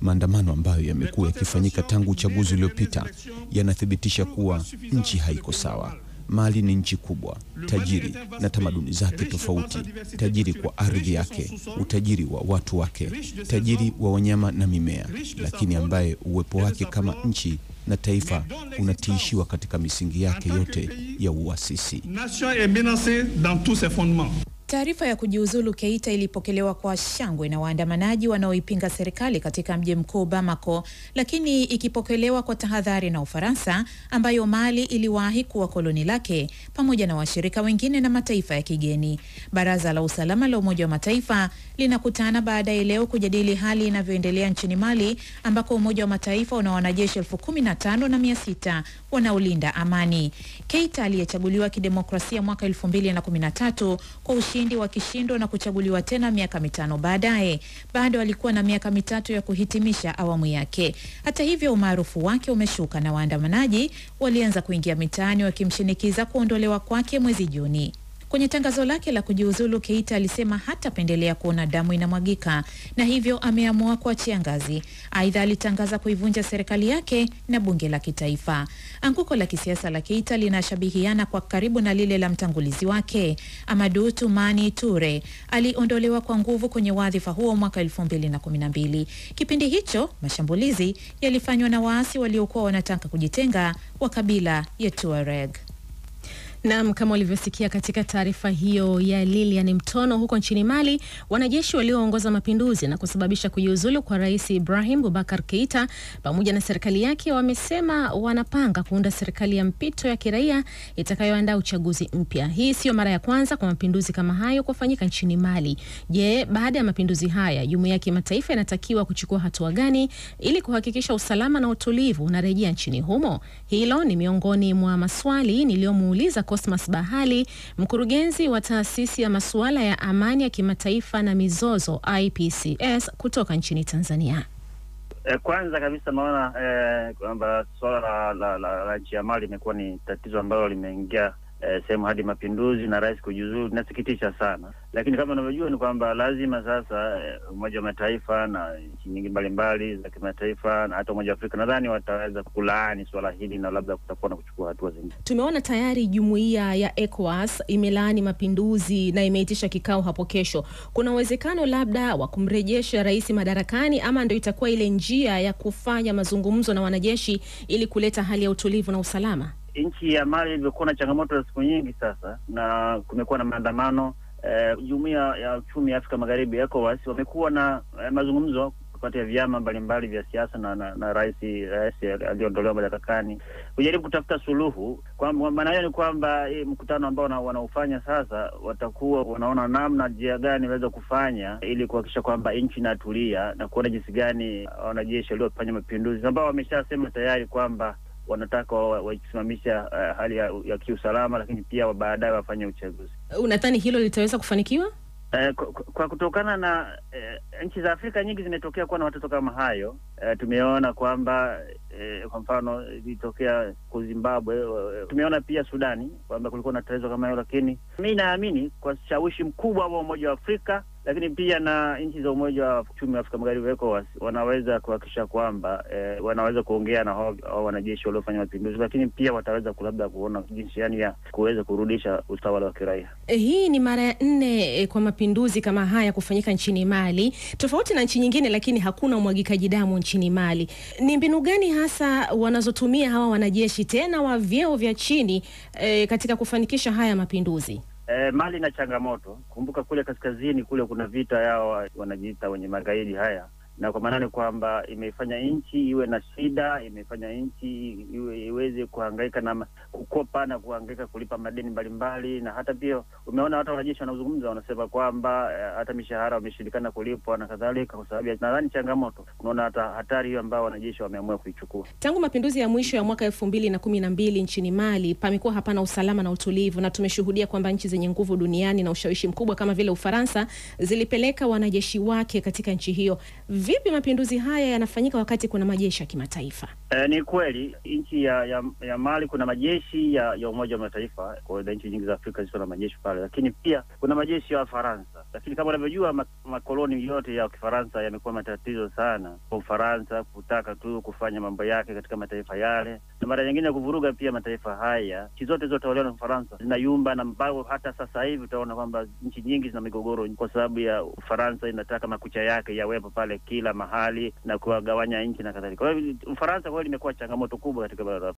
Maandamano ambayo yamekuwa yakifanyika tangu uchaguzi uliopita yanathibitisha kuwa nchi haiko sawa. Mali ni nchi kubwa, tajiri na tamaduni zake tofauti, tajiri kwa ardhi yake, utajiri wa watu wake, tajiri wa wanyama na mimea, lakini ambaye uwepo wake kama nchi na taifa unatiishiwa katika misingi yake yote ya uasisi. Taarifa ya kujiuzulu Keita ilipokelewa kwa shangwe na waandamanaji wanaoipinga serikali katika mji mkuu Bamako, lakini ikipokelewa kwa tahadhari na Ufaransa ambayo Mali iliwahi kuwa koloni lake pamoja na washirika wengine na mataifa ya kigeni. Baraza la Usalama la Umoja wa Mataifa linakutana baadaye leo kujadili hali inavyoendelea nchini Mali ambako Umoja wa Mataifa una wanajeshi elfu kumi na tano na mia sita wanaolinda amani. Keita aliyechaguliwa kidemokrasia mwaka elfu mbili na kumi na tatu kwa ushindi wa kishindo na kuchaguliwa tena miaka mitano baadaye, bado alikuwa na miaka mitatu ya kuhitimisha awamu yake. Hata hivyo, umaarufu wake umeshuka na waandamanaji walianza kuingia mitaani wakimshinikiza kuondolewa kwake mwezi Juni. Kwenye tangazo lake la kujiuzulu, Keita alisema hatapendelea kuona damu inamwagika na hivyo ameamua kuachia ngazi. Aidha, alitangaza kuivunja serikali yake na bunge la kitaifa. Anguko la kisiasa la Keita linashabihiana kwa karibu na lile la mtangulizi wake Amadu Tumani Ture. Aliondolewa kwa nguvu kwenye wadhifa huo mwaka elfu mbili na kumi na mbili. Kipindi hicho mashambulizi yalifanywa na waasi waliokuwa wanataka kujitenga wa kabila ya Tuareg. Naam, kama ulivyosikia katika taarifa hiyo ya Lilian Mtono, huko nchini Mali, wanajeshi walioongoza mapinduzi na kusababisha kujiuzulu kwa Rais Ibrahim Boubacar Keita pamoja na serikali yake wamesema wanapanga kuunda serikali ya mpito ya kiraia itakayoandaa uchaguzi mpya. Hii siyo mara ya kwanza kwa mapinduzi kama hayo kufanyika nchini Mali. Je, baada ya mapinduzi haya jumuiya ya kimataifa inatakiwa kuchukua hatua gani ili kuhakikisha usalama na utulivu unarejea nchini humo? Hilo ni miongoni mwa maswali niliyomuuliza Cosmas Bahali, mkurugenzi wa taasisi ya masuala ya amani ya kimataifa na mizozo IPCS kutoka nchini Tanzania. Eh, kwanza kabisa naona eh, kwamba suala la, la, la, la nchi ya Mali imekuwa ni tatizo ambalo limeingia eh, sehemu hadi mapinduzi na rais kujiuzulu. Inasikitisha sana, lakini kama unavyojua ni kwamba lazima sasa eh, Umoja wa Mataifa na nchi nyingi mbalimbali za kimataifa na hata Umoja wa Afrika nadhani wataweza kulaani suala hili na labda kutakuwa na kuchukua hatua zingine. Tumeona tayari jumuiya ya ECOWAS imelaani mapinduzi na imeitisha kikao hapo kesho. Kuna uwezekano labda wa kumrejesha rais madarakani, ama ndio itakuwa ile njia ya kufanya mazungumzo na wanajeshi ili kuleta hali ya utulivu na usalama? Nchi ya Mali ilivyokuwa na changamoto za siku nyingi sasa, na kumekuwa na maandamano eh, jumuiya ya uchumi ya Afrika Magharibi ECOWAS wamekuwa na eh, mazungumzo kati ya vyama mbalimbali vya siasa na, na, na rais rais aliyoondolewa madarakani kujaribu kutafuta suluhu. Kwa maana hiyo ni kwamba eh, mkutano ambao wanaofanya sasa watakuwa wanaona namna njia gani naweza kufanya ili kuhakikisha kwamba nchi inatulia na kuona jinsi gani wanajeshi waliofanya mapinduzi ambao wameshasema tayari kwamba wanataka wakisimamisha uh, hali ya, ya kiusalama, lakini pia baadaye wafanye uchaguzi. Unadhani hilo litaweza kufanikiwa? Uh, kwa, kwa kutokana na uh, nchi za Afrika nyingi zimetokea kuwa na watoto kama hayo. Uh, tumeona kwamba uh, kwa mfano ilitokea ku Zimbabwe. Uh, tumeona pia Sudani kwamba kulikuwa na tatizo kama hiyo, lakini mi naamini kwa shawishi mkubwa wa Umoja wa Afrika lakini pia na nchi za Umoja wa Uchumi wa Afrika Magharibi ECOWAS wanaweza kuhakikisha kwamba eh, wanaweza kuongea na hao wanajeshi waliofanya mapinduzi, lakini pia wataweza labda kuona jinsi yani ya kuweza kurudisha utawala wa kiraia. Eh, hii ni mara ya nne eh, kwa mapinduzi kama haya kufanyika nchini Mali, tofauti na nchi nyingine, lakini hakuna umwagikaji damu nchini Mali. Ni mbinu gani hasa wanazotumia hawa wanajeshi tena wa vyeo vya chini e, katika kufanikisha haya mapinduzi? E, Mali na changamoto. Kumbuka kule kaskazini kule kuna vita yao wanajiita wenye magaidi haya, na kwa maana ni kwamba imeifanya nchi iwe na shida, imefanya nchi iwe iweze kuhangaika na kukopa na kuhangaika kulipa madeni mbalimbali, na hata pia umeona hata wanajeshi wanazungumza, wanasema kwamba eh, hata mishahara wameshindikana kulipwa na kadhalika, kwa sababu nadhani changamoto, unaona hata hatari hiyo ambayo wanajeshi wameamua kuichukua. Tangu mapinduzi ya mwisho ya mwaka elfu mbili na kumi na mbili nchini Mali pamekuwa hapana usalama na utulivu, na tumeshuhudia kwamba nchi zenye nguvu duniani na ushawishi mkubwa kama vile Ufaransa zilipeleka wanajeshi wake katika nchi hiyo. Vipi mapinduzi haya yanafanyika wakati kuna majeshi ya kimataifa? E, ni kweli nchi ya, ya ya Mali kuna majeshi ya, ya Umoja wa Mataifa. Kwa nchi nyingi za Afrika ziko na majeshi pale, lakini pia kuna majeshi ya Ufaransa. Lakini kama unavyojua ma, makoloni yote ya Kifaransa yamekuwa matatizo sana kwa Ufaransa kutaka tu kufanya mambo yake katika mataifa yale, na mara nyingine kuvuruga pia mataifa haya. Nchi zote zilizotawaliwa na Ufaransa zinayumba, na mbago, hata sasa hivi utaona kwamba nchi nyingi zina migogoro kwa sababu ya Ufaransa inataka makucha yake yawepo pale kila mahali na kuwagawanya nchi na kadhalika. Kwa hiyo Ufaransa kweli limekuwa changamoto kubwa katika bara